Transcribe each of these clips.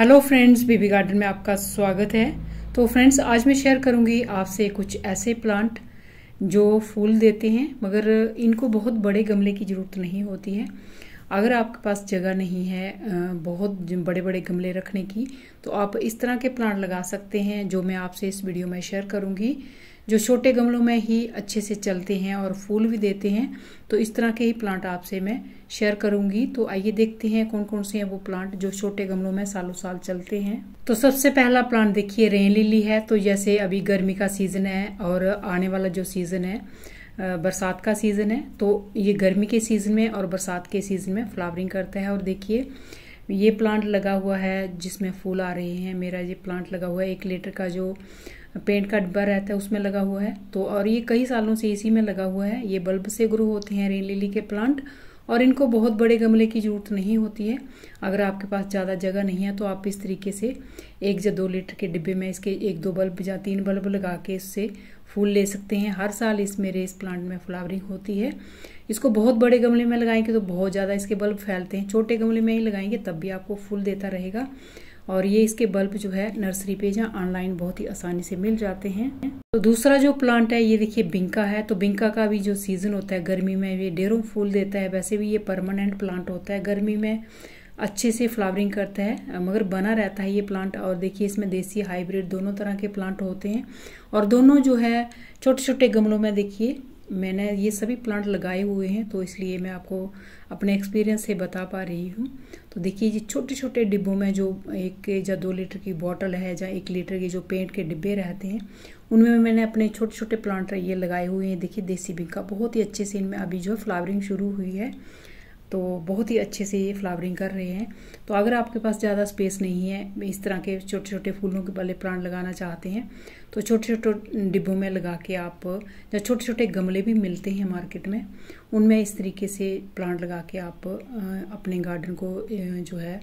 Hello friends, बीबी garden में आपका स्वागत है। तो फ्रेंड्स, आज मैं शेयर करूँगी आपसे कुछ ऐसे प्लांट जो फूल देते हैं, मगर इनको बहुत बड़े गमले की ज़रूरत नहीं होती है। अगर आपके पास जगह नहीं है बहुत बड़े बड़े गमले रखने की तो आप इस तरह के प्लांट लगा सकते हैं जो मैं आपसे इस वीडियो में शेयर करूँगी। जो छोटे गमलों में ही अच्छे से चलते हैं और फूल भी देते हैं तो इस तरह के ही प्लांट आपसे मैं शेयर करूँगी। तो आइए देखते हैं कौन कौन से हैं वो प्लांट जो छोटे गमलों में सालों साल चलते हैं। तो सबसे पहला प्लांट देखिए, रेन लिली है। तो जैसे अभी गर्मी का सीज़न है और आने वाला जो सीज़न है बरसात का सीज़न है तो ये गर्मी के सीज़न में और बरसात के सीज़न में फ्लावरिंग करता है। और देखिए, ये प्लांट लगा हुआ है जिसमें फूल आ रहे हैं। मेरा ये प्लांट लगा हुआ है, एक लीटर का जो पेंट का डब्बा रहता है, उसमें लगा हुआ है। तो और ये कई सालों से इसी में लगा हुआ है। ये बल्ब से ग्रो होते हैं रेन लिली के प्लांट और इनको बहुत बड़े गमले की ज़रूरत नहीं होती है। अगर आपके पास ज़्यादा जगह नहीं है तो आप इस तरीके से एक या दो लीटर के डिब्बे में इसके एक दो बल्ब या तीन बल्ब लगा के इससे फूल ले सकते हैं। हर साल इस मेरे इस प्लांट में फ्लावरिंग होती है। इसको बहुत बड़े गमले में लगाएँगे तो बहुत ज़्यादा इसके बल्ब फैलते हैं। छोटे गमले में ही लगाएँगे तब भी आपको फूल देता रहेगा। और ये इसके बल्ब जो है नर्सरी पे जहाँ ऑनलाइन बहुत ही आसानी से मिल जाते हैं। तो दूसरा जो प्लांट है, ये देखिए बिंका है। तो बिंका का भी जो सीज़न होता है, गर्मी में ये ढेरों फूल देता है। वैसे भी ये परमानेंट प्लांट होता है गर्मी में। अच्छे से फ्लावरिंग करता है मगर बना रहता है ये प्लांट और देखिए इसमें देसी हाइब्रिड दोनों तरह के प्लांट होते हैं। और दोनों जो है छोटे छोटे गमलों में देखिए, मैंने ये सभी प्लांट लगाए हुए हैं तो इसलिए मैं आपको अपने एक्सपीरियंस से बता पा रही हूँ। तो देखिए ये छोटे छोटे डिब्बों में जो एक या दो लीटर की बॉटल है या एक लीटर के जो पेंट के डिब्बे रहते हैं, उनमें मैंने अपने छोटे छोटे प्लांट ये लगाए हुए हैं। देखिए देसी बिंका बहुत ही अच्छे से इनमें अभी जो फ्लावरिंग शुरू हुई है। तो बहुत ही अच्छे से ये फ्लावरिंग कर रहे हैं। तो अगर आपके पास ज़्यादा स्पेस नहीं है, इस तरह के छोटे छोटे फूलों के वाले प्लांट लगाना चाहते हैं तो छोटे छोटे डिब्बों में लगा के आप, या छोटे छोटे गमले भी मिलते हैं मार्केट में, उनमें इस तरीके से प्लांट लगा के आप अपने गार्डन को जो है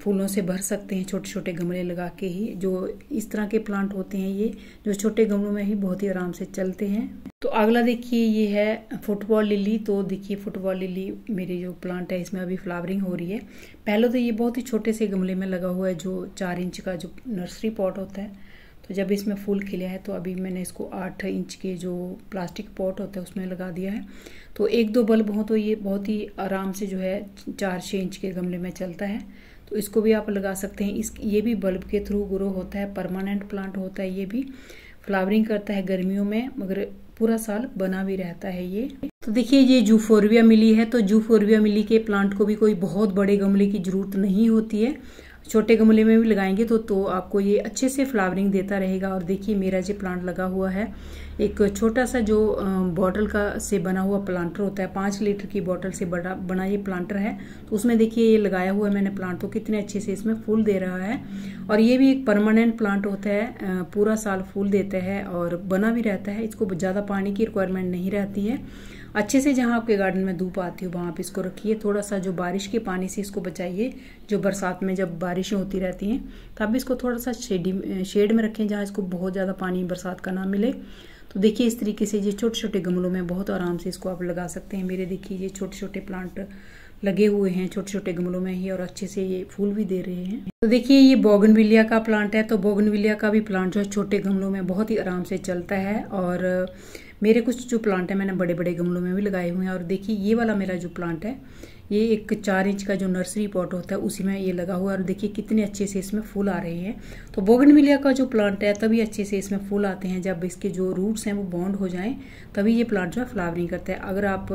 फूलों से भर सकते हैं छोटे छोटे गमले लगा के ही। जो इस तरह के प्लांट होते हैं ये, जो छोटे गमलों में ही बहुत ही आराम से चलते हैं। तो अगला देखिए, ये है फुटबॉल लिली तो देखिए फुटबॉल लिली मेरी जो प्लांट है, इसमें अभी फ्लावरिंग हो रही है। पहले तो ये बहुत ही छोटे से गमले में लगा हुआ है, जो चार इंच का जो नर्सरी पॉट होता है। तो जब इसमें फूल खिला है तो अभी मैंने इसको आठ इंच के जो प्लास्टिक पॉट होता है, उसमें लगा दिया है। तो एक दो बल्ब हो तो ये बहुत ही आराम से जो है, चार छः इंच के गमले में चलता है। तो इसको भी आप लगा सकते हैं। इस, ये भी बल्ब के थ्रू ग्रो होता है, परमानेंट प्लांट होता है, ये भी। फ्लावरिंग करता है गर्मियों में, मगर पूरा साल बना भी रहता है ये। तो देखिए, ये जूफोरविया मिली है तो जूफोरविया मिली के प्लांट को भी कोई बहुत बड़े गमले की ज़रूरत नहीं होती है। छोटे गमले में भी लगाएँगे तो तो आपको ये अच्छे से फ्लावरिंग देता रहेगा। और देखिए, मेरा जो प्लांट लगा हुआ है। एक छोटा सा जो बॉटल का से बना हुआ प्लांटर होता है, पाँच लीटर की बॉटल से बड़ा, बना ये प्लांटर है तो उसमें देखिए ये लगाया हुआ है मैंने प्लांट तो कितने अच्छे से इसमें फूल दे रहा है। और ये भी एक परमानेंट प्लांट होता है पूरा साल फूल देता है और बना भी रहता है, इसको ज़्यादा पानी की रिक्वायरमेंट नहीं रहती है। अच्छे से जहाँ आपके गार्डन में धूप आती हो, वहाँ पे इसको रखिए, थोड़ा सा जो बारिश के पानी से इसको बचाइए, जो बरसात में जब बारिशें होती रहती हैं, तब इसको थोड़ा सा शेडी शेड में रखें जहाँ इसको बहुत ज़्यादा पानी बरसात का ना मिले। तो देखिए, इस तरीके से ये छोटे छोटे गमलों में बहुत आराम से इसको आप लगा सकते हैं। मेरे देखिए, ये छोटे छोटे प्लांट लगे हुए हैं छोटे छोटे गमलों में ही और अच्छे से ये फूल भी दे रहे हैं। तो देखिए, ये बोगनविलिया का प्लांट है तो बोगनविलिया का भी प्लांट जो है छोटे गमलों में बहुत ही आराम से चलता है और मेरे कुछ जो प्लांट है, मैंने बड़े बड़े गमलों में भी लगाए हुए हैं और देखिए, ये वाला मेरा जो प्लांट है, ये एक चार इंच का जो नर्सरी पॉट होता है, उसी में ये लगा हुआ है और देखिए कितने अच्छे से इसमें फूल आ रहे हैं। तो बोगनविलिया का जो प्लांट है, तभी अच्छे से इसमें फूल आते हैं, जब इसके जो रूट्स हैं, वो बॉन्ड हो जाएँ, तभी ये प्लांट जो है फ्लावरिंग करता है। अगर आप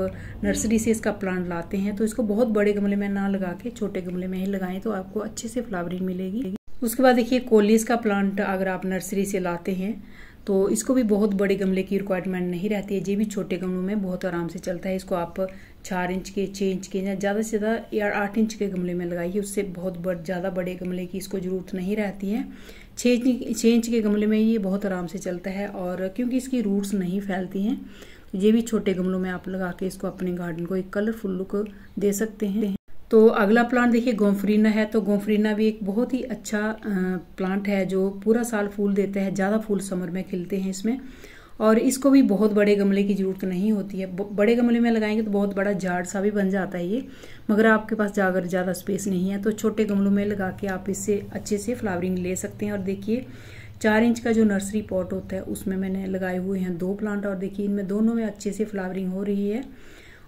नर्सरी से इसका प्लांट लाते हैं तो इसको बहुत बड़े गमले में ना लगा के, छोटे गमले में ही लगाएँ तो आपको अच्छे से फ्लावरिंग मिलेगी। उसके बाद देखिए कोलिस का प्लांट अगर आप नर्सरी से लाते हैं तो इसको भी बहुत बड़े गमले की रिक्वायरमेंट नहीं रहती है। ये भी छोटे गमलों में बहुत आराम से चलता है। इसको आप चार इंच के छः इंच के या ज़्यादा से ज़्यादा या आठ इंच के गमले में लगाइए। उससे बहुत बड़, ज़्यादा बड़े गमले की इसको ज़रूरत नहीं रहती है। छः छः इंच के गमले में ये बहुत आराम से चलता है और क्योंकि इसकी रूट्स नहीं फैलती हैं तो ये भी छोटे गमलों में आप लगा के इसको अपने गार्डन को एक कलरफुल लुक दे सकते हैं। तो अगला प्लांट देखिए गोमफ्रीना है तो गोमफ्रीना भी एक बहुत ही अच्छा प्लांट है जो पूरा साल फूल देता है, ज़्यादा फूल समर में खिलते हैं इसमें। और इसको भी बहुत बड़े गमले की ज़रूरत नहीं होती है। बड़े गमले में लगाएँगे तो बहुत बड़ा झाड़ सा भी बन जाता है ये, मगर आपके पास अगर ज़्यादा स्पेस नहीं है तो छोटे गमलों में लगा के आप इससे अच्छे से फ्लावरिंग ले सकते हैं। और देखिए, चार इंच का जो नर्सरी पॉट होता है, उसमें मैंने लगाए हुए हैं दो प्लांट और देखिए इनमें दोनों में अच्छे से फ्लावरिंग हो रही है।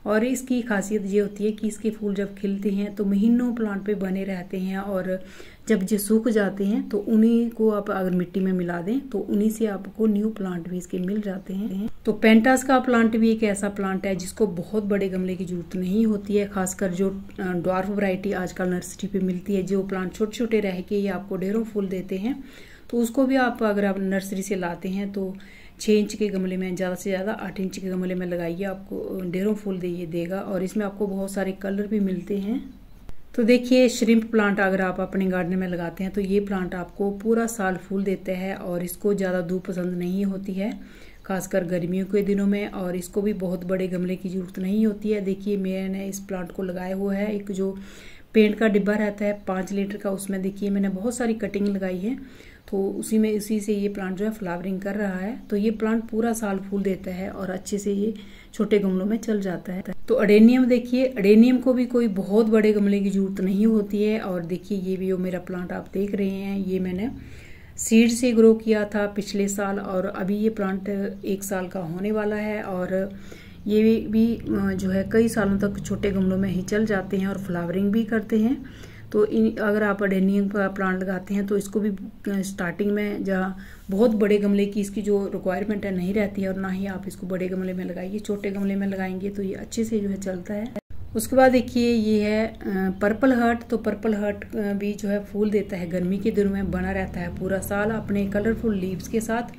और इसकी खासियत ये होती है कि इसके फूल जब खिलते हैं तो महीनों प्लांट पे बने रहते हैं और जब ये सूख जाते हैं तो उन्हीं को आप अगर मिट्टी में मिला दें तो उन्हीं से आपको न्यू प्लांट भी इसके मिल जाते हैं। तो पेंटास का प्लांट भी एक ऐसा प्लांट है जिसको बहुत बड़े गमले की ज़रूरत नहीं होती है, खासकर जो डॉर्फ वरायटी आजकल नर्सरी पे मिलती है, जो प्लांट छोटे छोटे रह के ये आपको ढेरों फूल देते हैं। तो उसको भी आप अगर आप नर्सरी से लाते हैं तो छः इंच के गमले में, ज़्यादा से ज़्यादा आठ इंच के गमले में लगाइए, आपको ढेरों फूल दे, देगा और इसमें आपको बहुत सारे कलर भी मिलते हैं। तो देखिए, श्रिम्प प्लांट अगर आप अपने गार्डन में लगाते हैं तो ये प्लांट आपको पूरा साल फूल देते हैं और इसको ज़्यादा धूप पसंद नहीं होती है, खासकर गर्मियों के दिनों में, और इसको भी बहुत बड़े गमले की ज़रूरत नहीं होती है। देखिए, मैंने इस प्लांट को लगाया हुआ है, एक जो पेंट का डिब्बा रहता है, पाँच लीटर का, उसमें देखिए मैंने बहुत सारी कटिंग लगाई है। तो उसी में, इसी से ये प्लांट जो है फ्लावरिंग कर रहा है। तो ये प्लांट पूरा साल फूल देता है और अच्छे से ये छोटे गमलों में चल जाता है। तो अडेनियम देखिए, अडेनियम को भी कोई बहुत बड़े गमले की ज़रूरत नहीं होती है। और देखिए, ये भी वो मेरा प्लांट आप देख रहे हैं। ये मैंने सीड से ग्रो किया था पिछले साल और अभी ये प्लांट एक साल का होने वाला है। और ये भी जो है कई सालों तक छोटे गमलों में ही चल जाते हैं और फ्लावरिंग भी करते हैं। तो इन, अगर आप अडेनियम का प्लांट लगाते हैं तो इसको भी स्टार्टिंग में जहाँ बहुत बड़े गमले की इसकी जो रिक्वायरमेंट है नहीं रहती है और ना ही आप इसको बड़े गमले में लगाइए, छोटे गमले में लगाएँगे तो ये अच्छे से जो है चलता है। उसके बाद देखिए, ये है पर्पल हर्ट तो पर्पल हर्ट भी जो है फूल देता है। गर्मी के दिनों में बना रहता है पूरा साल अपने कलरफुल लीव्स के साथ।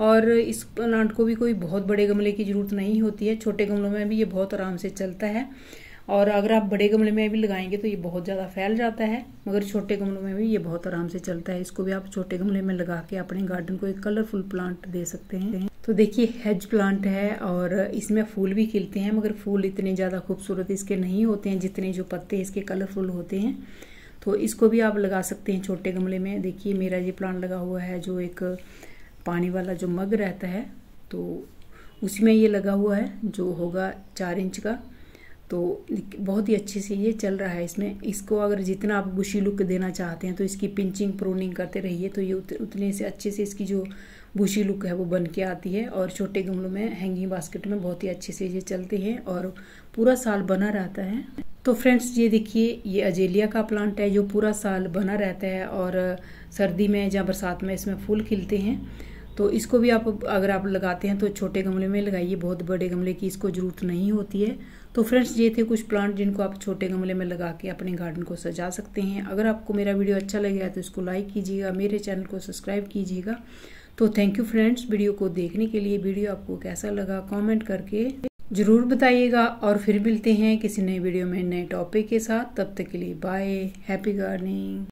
और इस प्लांट को भी कोई बहुत बड़े गमले की ज़रूरत नहीं होती है, छोटे गमलों में भी ये बहुत आराम से चलता है। और अगर आप बड़े गमले में भी लगाएँगे तो ये बहुत ज़्यादा फैल जाता है, मगर छोटे गमलों में भी ये बहुत आराम से चलता है। इसको भी आप छोटे गमले में लगा के अपने गार्डन को एक कलरफुल प्लांट दे सकते हैं। तो देखिए हेज प्लांट है और इसमें फूल भी खिलते हैं, मगर फूल इतने ज़्यादा खूबसूरत इसके नहीं होते हैं जितने जो पत्ते इसके कलरफुल होते हैं। तो इसको भी आप लगा सकते हैं छोटे गमले में। देखिए, मेरा ये प्लांट लगा हुआ है जो एक पानी वाला जो मग रहता है तो उसमें ये लगा हुआ है, जो होगा चार इंच का। तो बहुत ही अच्छे से ये चल रहा है इसमें। इसको अगर जितना आप बुशी लुक देना चाहते हैं तो इसकी पिंचिंग प्रोनिंग करते रहिए तो ये उतने से अच्छे से इसकी जो बुशी लुक है, वो बन के आती है। और छोटे गमलों में हैंगिंग बास्केट में बहुत ही अच्छे से ये चलते हैं और पूरा साल बना रहता है। तो फ्रेंड्स ये देखिए, ये अजेलिया का प्लांट है, जो पूरा साल बना रहता है और सर्दी में या बरसात में इसमें फूल खिलते हैं। तो इसको भी आप, अगर आप लगाते हैं तो छोटे गमले में लगाइए, बहुत बड़े गमले की इसको ज़रूरत नहीं होती है। तो फ्रेंड्स, ये थे कुछ प्लांट जिनको आप छोटे गमले में लगा के अपने गार्डन को सजा सकते हैं। अगर आपको मेरा वीडियो अच्छा लगेगा तो इसको लाइक कीजिएगा, मेरे चैनल को सब्सक्राइब कीजिएगा। तो थैंक यू फ्रेंड्स, वीडियो को देखने के लिए वीडियो आपको कैसा लगा कॉमेंट करके ज़रूर बताइएगा और फिर मिलते हैं किसी नए वीडियो में नए टॉपिक के साथ। तब तक के लिए बाय, हैप्पी गार्डनिंग।